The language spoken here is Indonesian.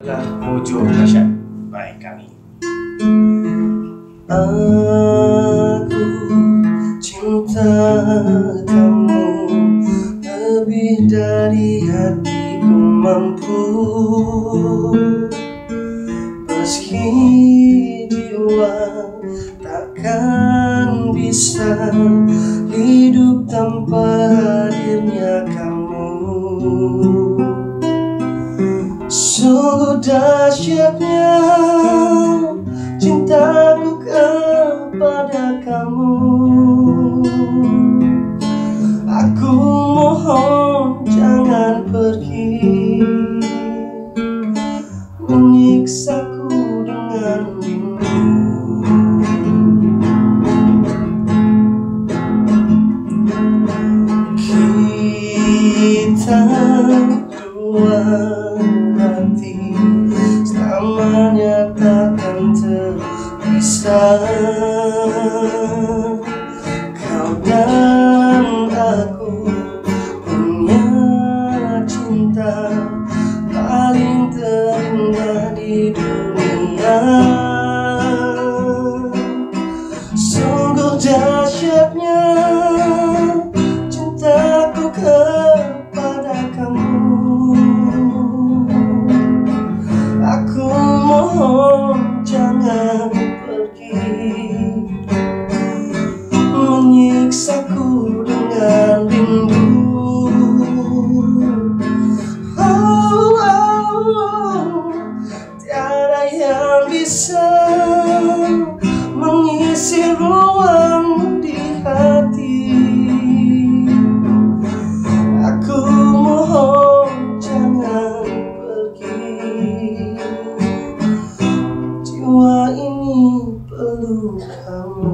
adalah Mojo Dahsyat by kami. Aku cinta kamu lebih dari hatiku mampu Meski jiwa takkan bisa hidup tanpa Sungguh dahsyatnya cintaku kepada kamu. Aku mohon jangan pergi. Menyiksaku dengan rindu. Kita dua hati Selamanya takkan terpisah Menyiksaku dengan rindu. Oh, oh, oh. Tiada yang bisa mengisi ruang di hati. Aku mohon jangan pergi. Jiwa ini perlu kamu